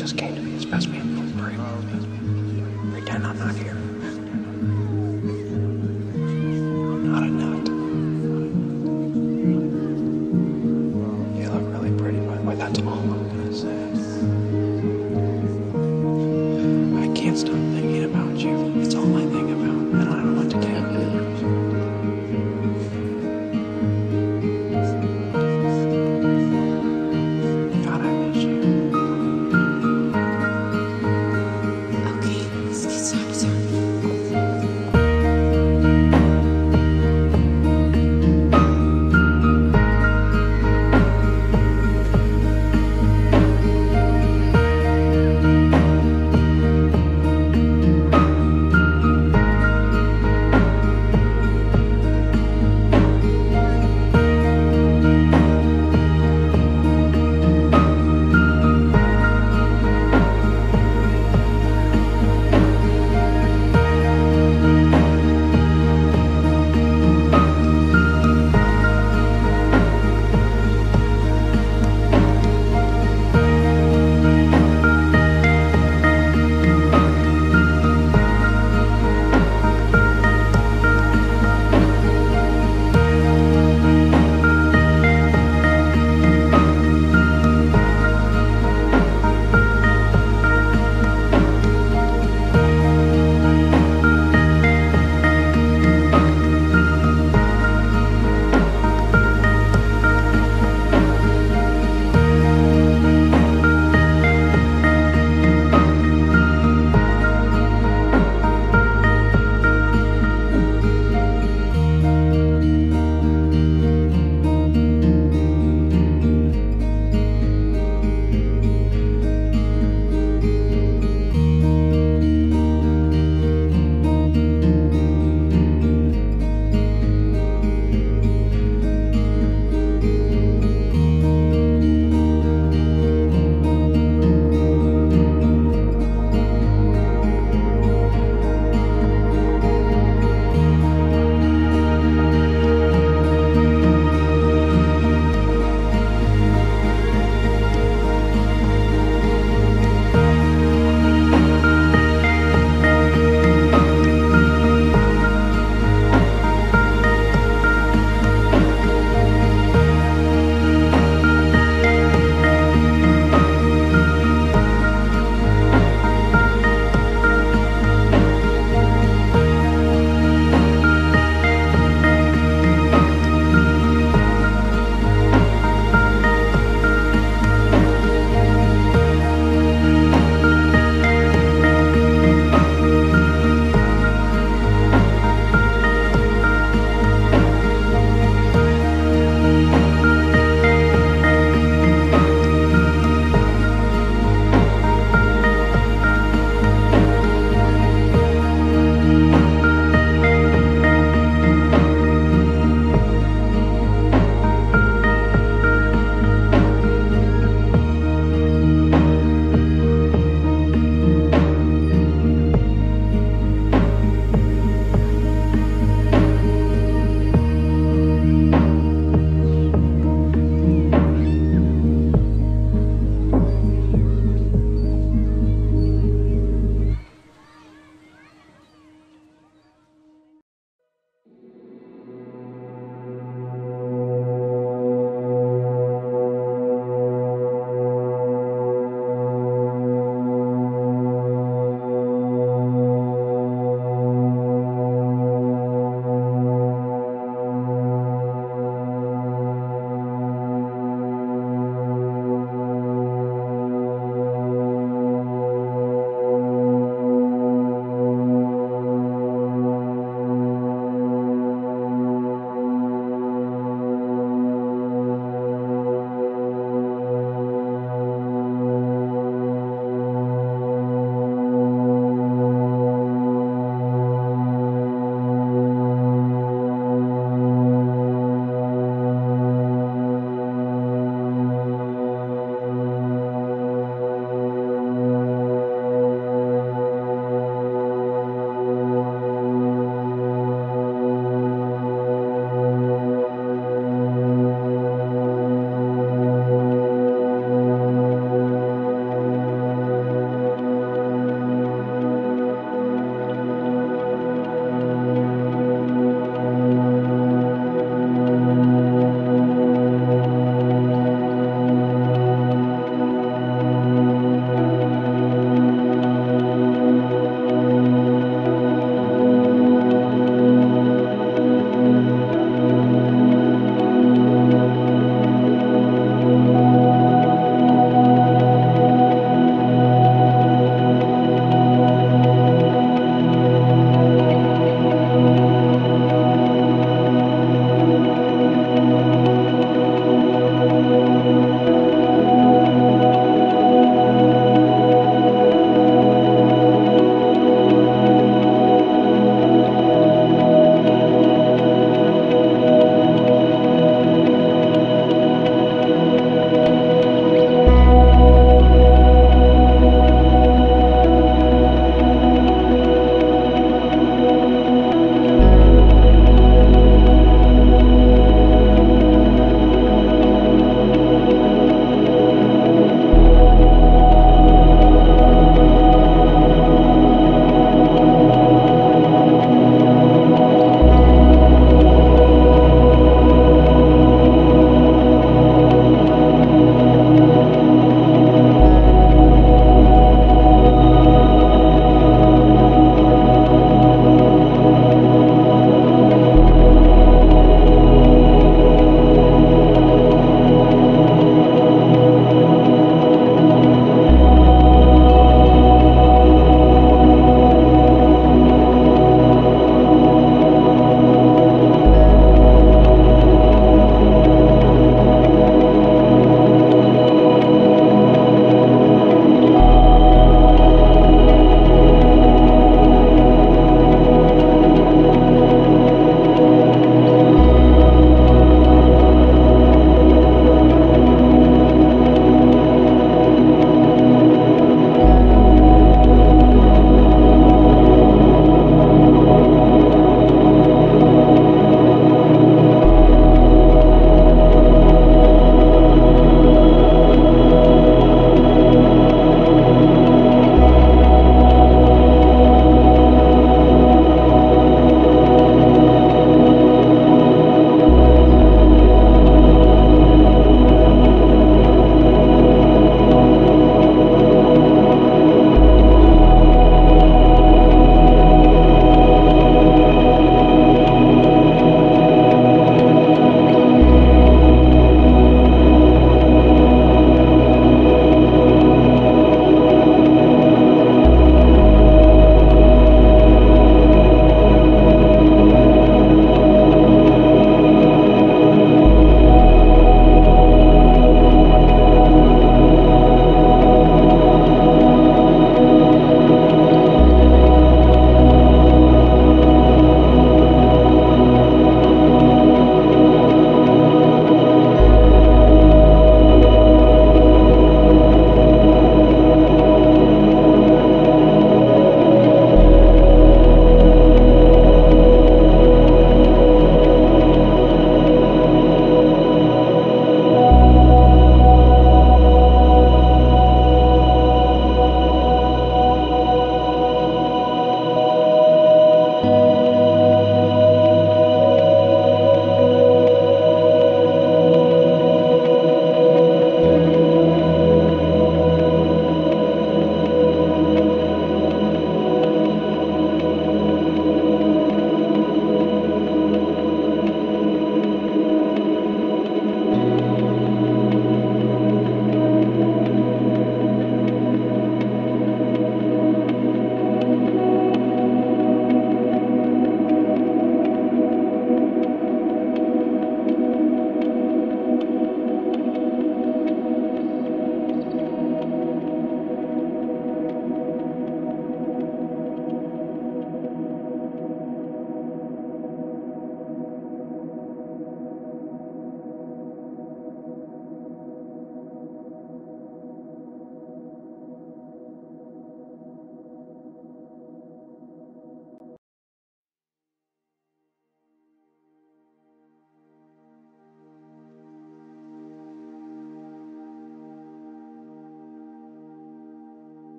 just came to me as best man for.